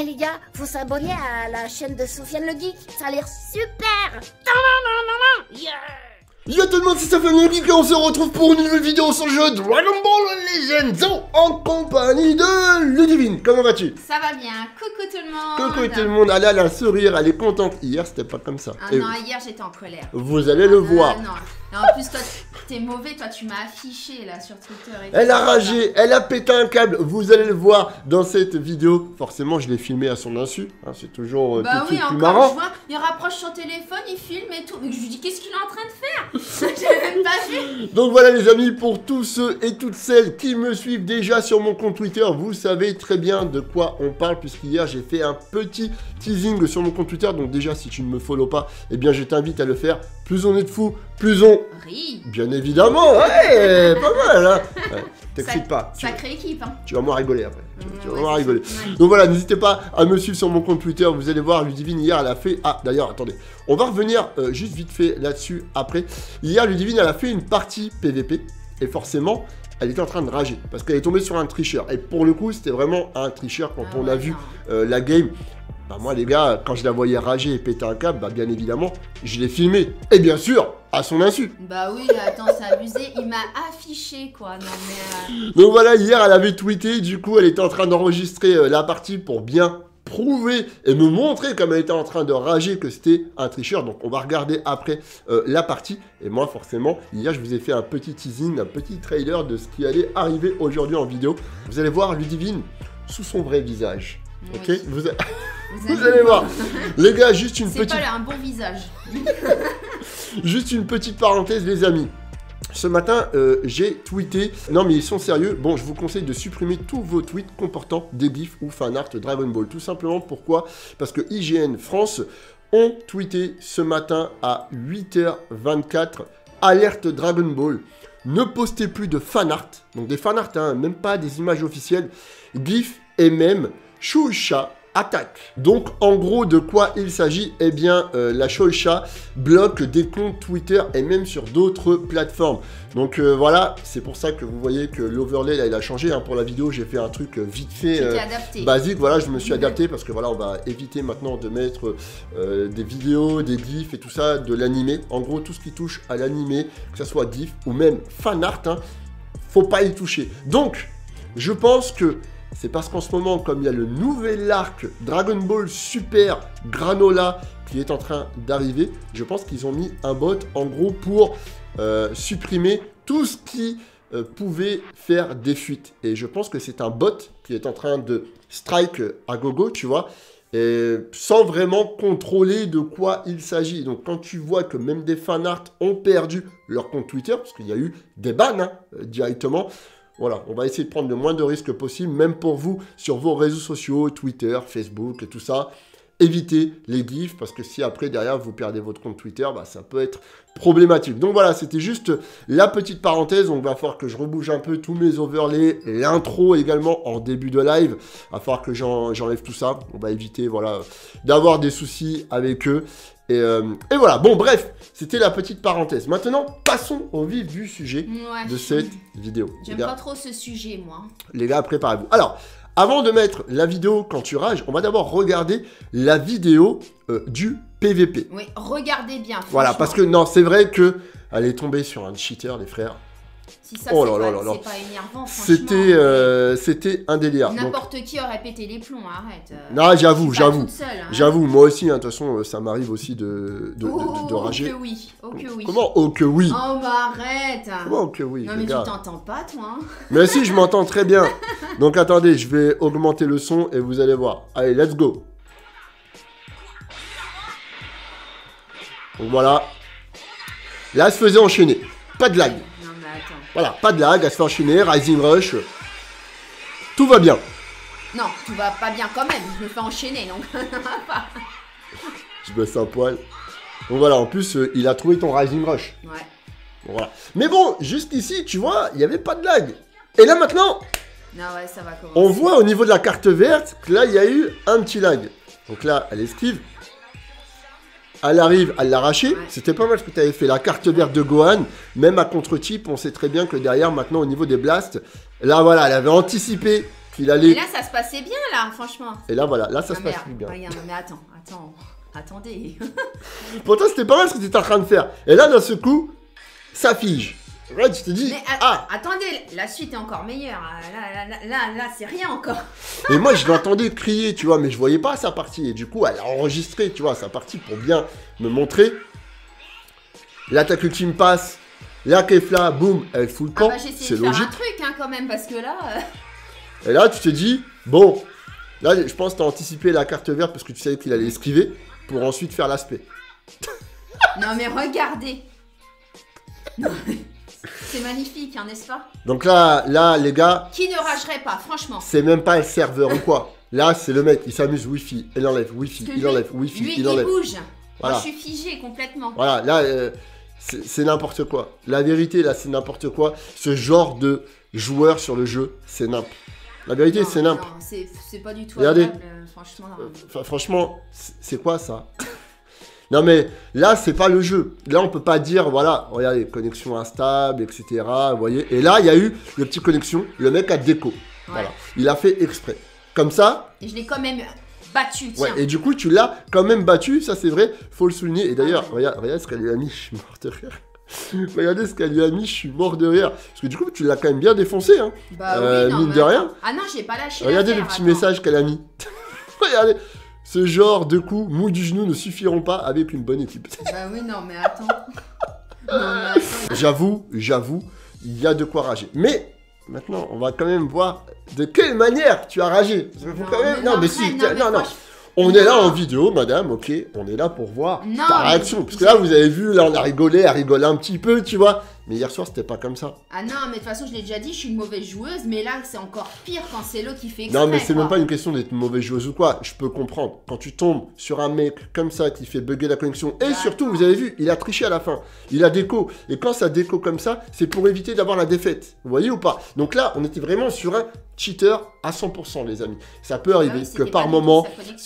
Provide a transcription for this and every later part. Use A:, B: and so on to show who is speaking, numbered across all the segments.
A: Eh les gars, faut s'abonner à la chaîne de Sofiane le Geek, ça a l'air super Yeah
B: Yo tout le monde, c'est Safran Geek et on se retrouve pour une nouvelle vidéo sur le jeu Dragon Ball Legends en compagnie de Ludivine. Comment vas-tu?
C: Ça va bien, coucou tout le monde
B: Coucou tout le monde, elle a un sourire, elle est contente. Hier, c'était pas comme ça.
C: Ah
B: Et
C: non, hier j'étais en colère.
B: vous allez le
C: Ah,
B: voir.
C: non. En plus, toi, t'es mauvais, toi, tu m'as affiché là sur Twitter. Et
B: Elle a ragé, elle a pété un câble, vous allez le voir dans cette vidéo. Forcément, je l'ai filmé à son insu, hein, c'est toujours euh,
C: Bah
B: tout
C: oui,
B: plus
C: encore,
B: marrant.
C: je vois, il rapproche son téléphone, il filme et tout. Mais je lui dis, qu'est-ce qu'il est en train de faire? J'avais même pas vu.
B: Donc voilà les amis, pour tous ceux et toutes celles qui me suivent déjà sur mon compte Twitter, vous savez très bien de quoi on parle, puisqu'hier j'ai fait un petit teasing sur mon compte Twitter. Donc déjà, si tu ne me follow pas, eh bien je t'invite à le faire. Plus on est de fous, plus on...
C: Ri.
B: Bien évidemment, ouais, pas mal, hein ouais, T'excites pas,
C: Sacrée équipe, hein.
B: tu vas moins rigoler après. Tu, tu vas
C: Ouais,
B: moins rigoler.
C: Ouais.
B: Donc voilà, n'hésitez pas à me suivre sur mon compte Twitter. Vous allez voir, Ludivine, hier, elle a fait. Ah, d'ailleurs, attendez. On va revenir euh, juste vite fait là-dessus après. Hier, Ludivine, elle a fait une partie PVP. Et forcément, elle était en train de rager. Parce qu'elle est tombée sur un tricheur. Et pour le coup, c'était vraiment un tricheur quand
C: Ah
B: on a vu euh, la game. Bah, moi, les gars, quand je la voyais rager et péter un câble, bah, bien évidemment, je l'ai filmé. Et bien sûr, à son insu.
C: Bah oui, attends, c'est abusé. Il m'a affiché, quoi. Non, mais. euh,
B: Donc voilà, hier elle avait tweeté, du coup elle était en train d'enregistrer euh, la partie pour bien prouver et me montrer comme elle était en train de rager que c'était un tricheur. Donc on va regarder après euh, la partie. Et moi forcément, hier je vous ai fait un petit teasing, un petit trailer de ce qui allait arriver aujourd'hui en vidéo. Vous allez voir Ludivine sous son vrai visage. Ok vous, a-
C: Vous,
B: vous allez voir. Les gars, juste une
C: C'est
B: petite...
C: pas un bon visage.
B: Juste une petite parenthèse, les amis. Ce matin, euh, j'ai tweeté. Non, mais ils sont sérieux. Bon, je vous conseille de supprimer tous vos tweets comportant des gifs ou fanart Dragon Ball. Tout simplement pourquoi? Parce que IGN France ont tweeté ce matin à 8h24 alerte Dragon Ball. Ne postez plus de fanart, donc des fanart, hein, même pas des images officielles, gifs et même Shusha attaque. Donc en gros de quoi il s'agit? Eh bien euh, la Shosha bloque des comptes Twitter et même sur d'autres plateformes. Donc euh, voilà, c'est pour ça que vous voyez que l'overlay là il a changé. hein. Pour la vidéo j'ai fait un truc euh, vite fait. Euh, basique, voilà, je me suis adapté parce que voilà, on va éviter maintenant de mettre des vidéos, des gifs et tout ça, de l'animé. En gros, tout ce qui touche à l'animé, que ce soit gif ou même fan art, hein, faut pas y toucher. Donc, je pense que c'est parce qu'en ce moment, comme il y a le nouvel arc Dragon Ball Super Granola qui est en train d'arriver, je pense qu'ils ont mis un bot en gros pour euh, supprimer tout ce qui euh, pouvait faire des fuites. Et je pense que c'est un bot qui est en train de strike à gogo, tu vois, sans vraiment contrôler de quoi il s'agit. Donc quand tu vois que même des fanarts ont perdu leur compte Twitter, parce qu'il y a eu des bans hein, euh, directement, voilà, on va essayer de prendre le moins de risques possible, même pour vous, sur vos réseaux sociaux, Twitter, Facebook tout ça. Évitez les gifs, parce que si après, derrière, vous perdez votre compte Twitter, bah, ça peut être problématique. Donc voilà, c'était juste la petite parenthèse. On va falloir que je rebouge un peu tous mes overlays, l'intro également en début de live. Va falloir que j'en- j'enlève tout ça. On va éviter voilà, d'avoir des soucis avec eux. Et, euh, et voilà, bon bref, c'était la petite parenthèse. Maintenant, passons au vif du sujet
C: Ouais.
B: de cette vidéo.
C: J'aime pas trop ce sujet, moi.
B: les gars, préparez-vous. Alors, avant de mettre la vidéo quand tu rages, on va d'abord regarder la vidéo euh, du PVP.
C: Oui, regardez bien.
B: Voilà, parce que non, c'est vrai que elle est tombée sur un cheater, les frères.
C: Si ça,
B: Oh
C: c'est
B: là là
C: pas,
B: là là.
C: c'est pas énervant.
B: C'était, euh, c'était un délire.
C: N'importe qui aurait pété les plombs, arrête. euh.
B: non, j'avoue, j'avoue,
C: hein.
B: j'avoue. Moi aussi, hein, de toute façon, ça m'arrive aussi de, de,
C: Oh,
B: de- de rager.
C: Oh que oui, oh que oui.
B: Comment Oh que oui?
C: Oh bah arrête
B: Comment oh que oui,
C: Non mais tu t'entends pas toi hein
B: Mais si, je m'entends très bien. Donc attendez, je vais augmenter le son et vous allez voir. Allez, let's go. Donc voilà. Là, se faisait enchaîner. Pas de lag. Voilà, pas de lag, elle se fait enchaîner, Rising Rush. Tout va bien.
C: Non, tout va pas bien quand même, je me fais enchaîner donc pas.
B: Je baisse un poil. Donc voilà, en plus, euh, il a trouvé ton Rising Rush.
C: Ouais.
B: Bon, voilà. Mais bon, jusqu'ici, tu vois, il n'y avait pas de lag. Et là maintenant,
C: Non ouais, ça va commencer.
B: on voit au niveau de la carte verte que là, il y a eu un petit lag. Donc là, elle esquive. Elle arrive à l'arracher. C'était pas mal ce que tu avais fait. La carte verte de Gohan, même à contre-type, on sait très bien que derrière, maintenant, au niveau des blasts, là, voilà, elle avait anticipé qu'il allait.
C: Et là, ça se passait bien, là, franchement.
B: Et là, voilà, là, ça se
C: Ah, mais,
B: passe plus bien.
C: Regarde, mais attends, attends, attendez.
B: Pourtant, c'était pas mal ce que tu étais en train de faire. Et là, d'un seul coup, ça fige. Ouais, tu te dis,
C: Mais
B: ah
C: attendez, la suite est encore meilleure. Là, là, là, là, là, c'est rien encore.
B: Et moi, je l'entendais crier, tu vois, mais je voyais pas sa partie. Et du coup, elle a enregistré, tu vois, sa partie pour bien me montrer. L'attaque ultime passe. La Kefla, boum, elle fout le
C: Ah
B: camp.
C: bah, j'ai essayé
B: c'est logique.
C: un truc, hein, quand même, parce que là. euh,
B: Et là, tu te dis, bon, là, je pense que tu as anticipé la carte verte parce que tu savais qu'il allait esquiver pour ensuite faire l'aspect.
C: Non, mais regardez. Non, mais C'est magnifique, hein, n'est-ce pas
B: Donc là, là, les gars,
C: Qui ne ragerait pas, franchement
B: c'est même pas le serveur ou quoi. Là, c'est le mec, il s'amuse Wi-Fi, il enlève Wi-Fi, il
C: lui-
B: enlève Wi-fi,
C: Lui,
B: il
C: il
B: enlève.
C: bouge.
B: Voilà.
C: Moi, je suis figée complètement.
B: Voilà, là, euh, c'est n'importe quoi. La vérité, là, c'est n'importe quoi. Ce genre de joueur sur le jeu, c'est nimp. La vérité, c'est nimp.
C: C'est pas du tout
B: Regardez.
C: agréable, euh, franchement.
B: Euh, franchement, c'est quoi ça? Non mais là, c'est pas le jeu. Là, on peut pas dire, voilà, regardez, connexion instable, etc. Vous voyez Et là, il y a eu le petit connexion, le mec a déco.
C: Ouais.
B: Voilà. Il a fait exprès. Comme ça,
C: Et je l'ai quand même battu, tiens.
B: ouais. Et du coup, tu l'as quand même battu, ça c'est vrai, faut le souligner. Et d'ailleurs,
C: Ah ouais.
B: regarde, regarde ce qu'elle lui a mis, je suis mort de rire. Regardez ce qu'elle lui a mis, je suis mort de rire. Parce que du coup, tu l'as quand même bien défoncé. Hein.
C: Bah
B: Euh,
C: oui, non,
B: mine
C: mais
B: de rien.
C: Ah non, j'ai pas lâché
B: Regardez le petit
C: attends.
B: message qu'elle a mis. Regardez. Ce genre de coups mou du genou ne suffiront pas avec une bonne équipe.
C: Bah oui, non, mais attends. non, mais attends.
B: J'avoue, j'avoue, il y a de quoi rager. Mais maintenant, on va quand même voir de quelle manière tu as ragé. Parce qu'il faut
C: Non,
B: quand même-
C: mais
B: non,
C: non,
B: mais si,
C: non, mais
B: non, On est là en vidéo, madame, ok. On est là pour voir
C: Non,
B: ta
C: mais-
B: réaction. Parce que là, vous avez vu, là, on a rigolé, a rigolé un petit peu, tu vois. Mais hier soir, c'était pas comme ça.
C: Ah non, mais de toute façon, je l'ai déjà dit, je suis une mauvaise joueuse, mais là, c'est encore pire quand c'est l'autre qui fait exprès.
B: Non, mais c'est même pas une question d'être mauvaise joueuse ou quoi. Je peux comprendre. Quand tu tombes sur un mec comme ça qui fait bugger la connexion, et surtout, vous avez vu, il a triché à la fin. Il a déco. Et quand ça déco comme ça, c'est pour éviter d'avoir la défaite. Vous voyez ou pas? Donc là, on était vraiment sur un cheater à 100%, les amis. Ça peut
C: Ah
B: arriver
C: oui,
B: que par moment,
C: sa connexion.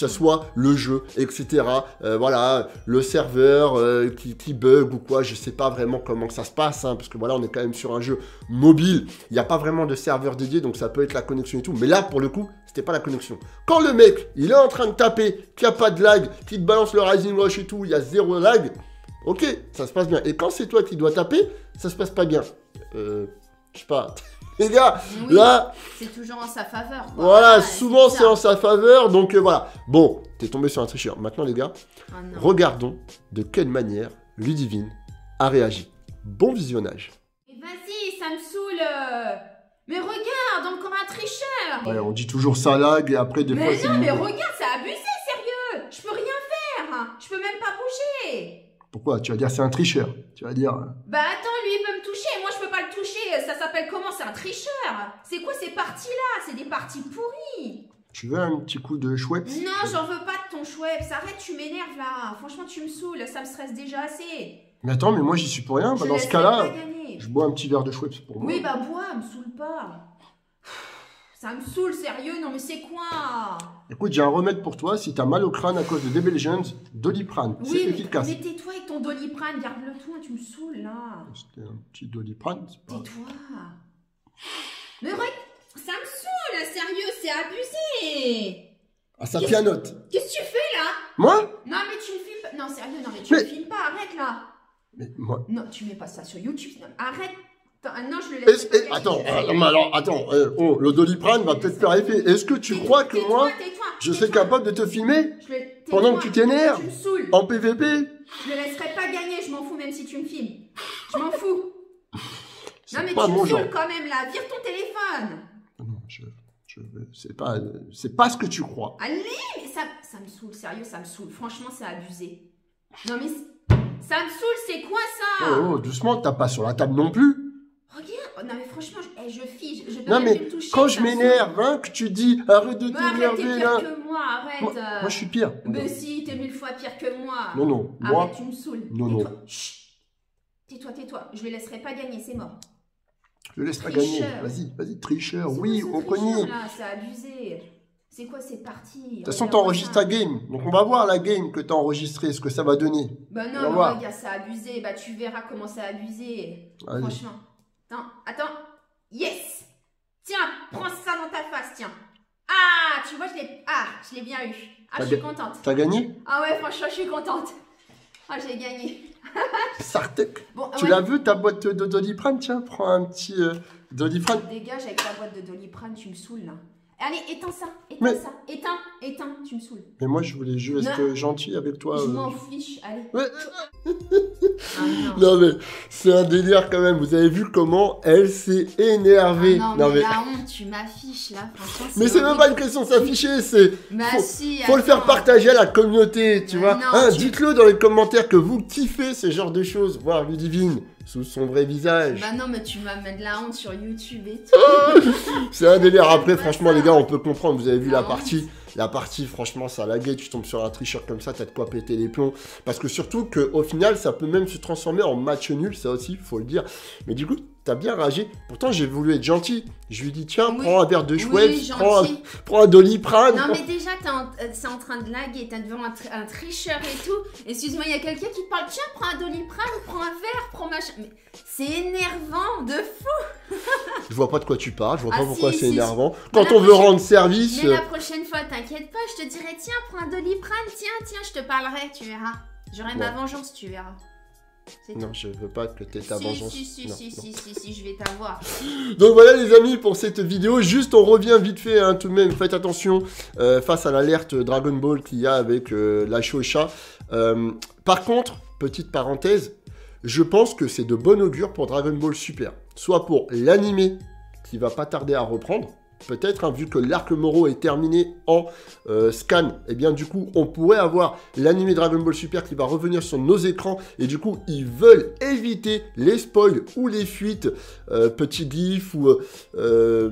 B: Le jeu, etc. Euh, voilà, le serveur euh, qui, bug ou quoi, je sais pas vraiment comment ça se passe, hein, parce que voilà, on est quand même sur un jeu mobile, il n'y a pas vraiment de serveur dédié, donc ça peut être la connexion et tout, mais là, pour le coup, c'était pas la connexion. Quand le mec, il est en train de taper, qu'il n'y a pas de lag, qu'il te balance le Rising Rush et tout, il y a zéro lag, ok, ça se passe bien. Et quand c'est toi qui dois taper, ça se passe pas bien. Euh, je sais pas. Les gars,
C: Oui,
B: là,
C: C'est toujours en sa faveur. quoi.
B: voilà,
C: Ouais,
B: souvent c'est en sa faveur, donc euh, voilà. Bon, t'es tombé sur un tricheur. Maintenant, les gars,
C: Ah non.
B: regardons de quelle manière Ludivine a réagi. Bon visionnage.
C: Mais Vas-y, ça me saoule. Mais regarde, encore un tricheur.
B: Ouais, on dit toujours ça lag et après des fois
C: mais non, mais regarde, c'est abusé, sérieux. Je peux rien faire. Je peux même pas bouger.
B: Pourquoi? Tu vas dire c'est un tricheur. Tu vas dire.
C: Bah attends, lui il peut me toucher, moi je peux pas le toucher. Ça s'appelle comment? C'est un tricheur. C'est quoi ces parties-là? C'est des parties pourries.
B: Tu veux un petit coup de chouette?
C: Non, j'en veux pas de ton Schweppes. Arrête, tu m'énerves là. Franchement, tu me saoules. Ça me stresse déjà assez.
B: Mais attends, mais moi j'y suis pour rien. Bah, dans ce cas-là, je bois un petit verre de chouette pour moi.
C: Oui, bah bois, me saoule pas. Ça me saoule, sérieux. Non, mais c'est quoi
B: Écoute, j'ai un remède pour toi. Si t'as mal au crâne à cause de DB Legends, Doliprane. c'est
C: Oui, mais,
B: efficace.
C: mais tais-toi avec ton doliprane. Garde-le toi, tu me saoules là.
B: C'était un petit Doliprane. c'est pas-
C: Tais-toi. Mais regarde, ça me saoule, sérieux, c'est abusé.
B: Ah, ça pianote.
C: Qu'est-ce que tu fais là
B: Moi
C: Non, mais tu me filmes pas. Non, sérieux, non, mais tu
B: Mais-
C: me filmes pas, arrête là.
B: Mais moi.
C: Non, tu mets pas ça sur YouTube. Non, arrête. Attends, ah non, je le laisse. gagner.
B: attends, euh, mais alors, attends, euh, oh, le Doliprane va peut-être faire effet. Est-ce que tu crois que moi, je serais capable de te filmer pendant que tu t'énerves en PVP
C: Je le laisserai pas gagner, je m'en fous même si tu me filmes. Je m'en fous. Non, mais
B: pas
C: tu me saoules quand même là. Vire ton téléphone.
B: Non, je, je, c'est pas, c'est pas ce que tu crois.
C: Allez, mais ça, ça me saoule, sérieux, ça me saoule. Franchement, c'est abusé. Non, mais ça me saoule, c'est quoi ça?
B: Oh, oh, doucement, t'as pas sur la table non plus.
C: Regarde, oh, non mais franchement, je, eh, je fige. Je peux
B: Non, mais
C: toucher,
B: quand
C: ça
B: je m'énerve, hein, que tu dis arrête de
C: t'es
B: t'énerver
C: pire
B: là.
C: que moi, arrête.
B: Moi,
C: euh.
B: moi, je suis pire.
C: Mais si, t'es mille fois pire que moi.
B: Non, non,
C: Arrête,
B: moi,
C: tu me saoules.
B: Non, non.
C: Tais-toi. Tais-toi. Je le laisserai pas gagner, c'est mort.
B: je te laisse pas gagner. Vas-y, vas-y, tricheur.
C: C'est
B: Oui, on connaît. De
C: C'est abusé. C'est quoi ces parties
B: toute façon, t'enregistres ta game. Donc, on va voir la game que t'as enregistrée, ce que ça va donner.
C: Bah non, mais
B: voir.
C: regarde, c'est abusé. Bah tu verras comment c'est abusé.
B: Allez.
C: Franchement. Attends, attends. Yes Tiens, prends ça dans ta face, tiens. Ah, tu vois, je l'ai. Ah, je l'ai bien eu. Ah, je suis contente.
B: T'as gagné?
C: Ah ouais, franchement, je suis contente. Ah, j'ai gagné.
B: Sartek.
C: Bon,
B: Tu
C: ouais.
B: l'as vu ta boîte de Doliprane? Tiens, prends un petit euh, Doliprane.
C: Dégage avec ta boîte de Doliprane, tu me saoules là. Allez, éteins ça, éteins
B: Mais-
C: ça, éteins, éteins, tu me saoules.
B: Mais moi, je voulais juste
C: Non.
B: être gentil avec toi.
C: je
B: euh.
C: m'en fiche, allez.
B: Ouais.
C: Ah non.
B: Non mais c'est un délire quand même. Vous avez vu comment elle s'est énervée.
C: Ah non, mais, la honte, tu m'affiches là, franchement.
B: Mais c'est même pas une question de s'afficher, c'est
C: Bah
B: faut-
C: si,
B: faut le faire partager à la communauté, tu
C: Mais
B: vois. Hein,
C: tu-
B: Dites-le dans les commentaires que vous kiffez ce genre de choses, voir Ludivine sous son vrai visage.
C: Bah non, mais tu m'amènes de la honte sur YouTube et tout.
B: C'est un délire. Après, franchement,
C: ça.
B: les gars, on peut comprendre. Vous avez vu la partie. La partie, franchement, ça laguait. Tu tombes sur un tricheur comme ça, t'as de quoi péter les plombs. Parce que surtout qu'au final, ça peut même se transformer en match nul, ça aussi, faut le dire. Mais du coup, t'as bien ragé. Pourtant, j'ai voulu être gentil. Je lui dis, tiens,
C: Oui.
B: prends un verre de Schweppes,
C: Oui,
B: prends, un, prends un Doliprane.
C: Non, mais déjà, euh, c'est en train de laguer, t'es devant un, tri- un tricheur et tout. Excuse-moi, il y a quelqu'un qui te parle, tiens, prends un doliprane, prends un verre, prends machin. Mais c'est énervant de fou.
B: Je vois pas de quoi tu parles, je vois
C: Ah,
B: pas pourquoi
C: si,
B: c'est
C: si,
B: énervant.
C: si.
B: Quand
C: Mais
B: on veut
C: prochaine-
B: rendre service.
C: Mais
B: euh,
C: la prochaine fois, t'inquiète pas, je te dirai, tiens, prends un doliprane, tiens, tiens, je te parlerai, tu verras. J'aurai ma vengeance, tu verras.
B: Non, je veux pas que t'aies ta
C: si,
B: vengeance.
C: Si, si,
B: Non,
C: si,
B: non.
C: si, si, si, je vais t'avoir.
B: Donc voilà les amis pour cette vidéo. Juste on revient vite fait hein, tout de même. Faites attention euh, face à l'alerte Dragon Ball qu'il y a avec euh, la Shosha. Euh, par contre, petite parenthèse, je pense que c'est de bon augure pour Dragon Ball Super. Soit pour l'animé qui va pas tarder à reprendre. Peut-être, hein, vu que l'arc Moro est terminé en euh, scan, et bien du coup, on pourrait avoir l'animé Dragon Ball Super qui va revenir sur nos écrans, et du coup, ils veulent éviter les spoils ou les fuites euh, petits gifs ou euh,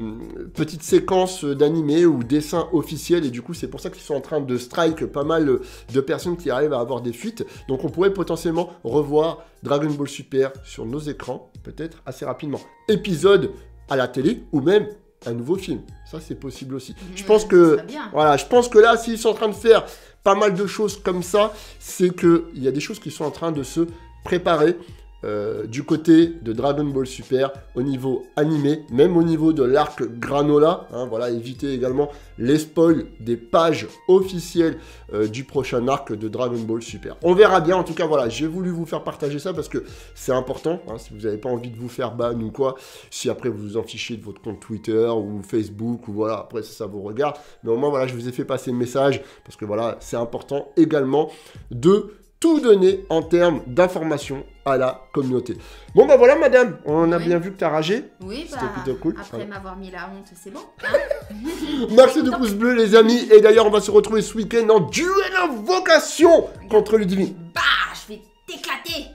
B: petites séquences d'animés ou dessins officiels. Et du coup c'est pour ça qu'ils sont en train de strike pas mal de personnes qui arrivent à avoir des fuites. Donc on pourrait potentiellement revoir Dragon Ball Super sur nos écrans peut-être assez rapidement. Épisode à la télé ou même un nouveau film. Ça c'est possible aussi. Je pense que voilà, je pense que là, s'ils sont en train de faire pas mal de choses comme ça, c'est qu'il y a des choses qui sont en train de se préparer euh, du côté de Dragon Ball Super au niveau animé, même au niveau de l'arc Granola. hein, voilà, éviter également les spoils des pages officielles euh, du prochain arc de Dragon Ball Super. On verra bien. En tout cas, voilà, j'ai voulu vous faire partager ça parce que c'est important. hein, si vous n'avez pas envie de vous faire ban ou quoi, si après vous vous en fichez de votre compte Twitter ou Facebook ou voilà, après ça, ça vous regarde. Mais au moins, voilà, je vous ai fait passer le message parce que voilà, c'est important également de tout donner en termes d'information à la communauté. Bon, bah voilà, madame, on a
C: Oui.
B: bien vu que t'as ragé.
C: Oui, bah,
B: plutôt cool.
C: après m'avoir mis la honte, c'est bon. hein
B: Merci de pouces bleus, les amis. Et d'ailleurs, on va se retrouver ce week-end en duel invocation contre Ludivine.
C: Bah, je vais t'éclater.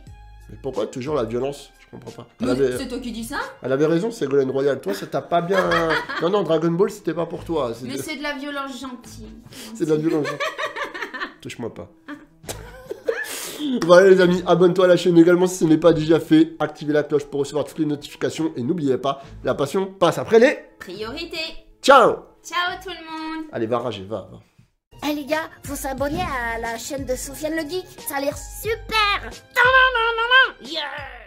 B: Mais pourquoi toujours la violence? Je comprends pas. Avait,
C: C'est toi qui dis ça
B: elle avait raison, Ségolène Royal. Toi, ça t'a pas bien. non, non, Dragon Ball, c'était pas pour toi.
C: Mais
B: de...
C: c'est de la violence gentille.
B: c'est de la violence. Touche-moi pas. Voilà les amis, abonne-toi à la chaîne également si ce n'est pas déjà fait. Activez la cloche pour recevoir toutes les notifications. Et n'oubliez pas, la passion passe après les...
C: Priorité.
B: Ciao
C: Ciao tout le monde.
B: Allez, va rager, va. va.
A: Eh les gars, faut s'abonner à la chaîne de Sofiane le Geek, ça a l'air super. Ta-da-da-da-da. Yeah